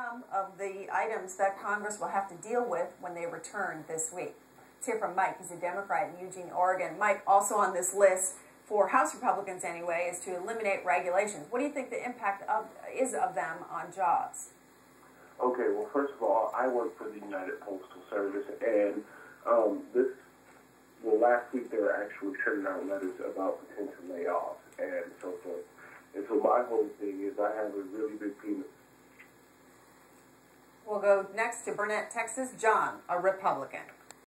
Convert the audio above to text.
some of the items that Congress will have to deal with when they return this week. Let's hear from Mike. He's a Democrat in Eugene, Oregon. Mike, also on this list for House Republicans anyway, is to eliminate regulations. What do you think the impact of is of them on jobs? Okay, well, first of all, I work for the United Postal Service, and um, this, well, last week they were actually sending out letters about potential layoffs and so forth. And so my whole thing is I have a really big penis. We'll go next to Burnet, Texas. John, a Republican.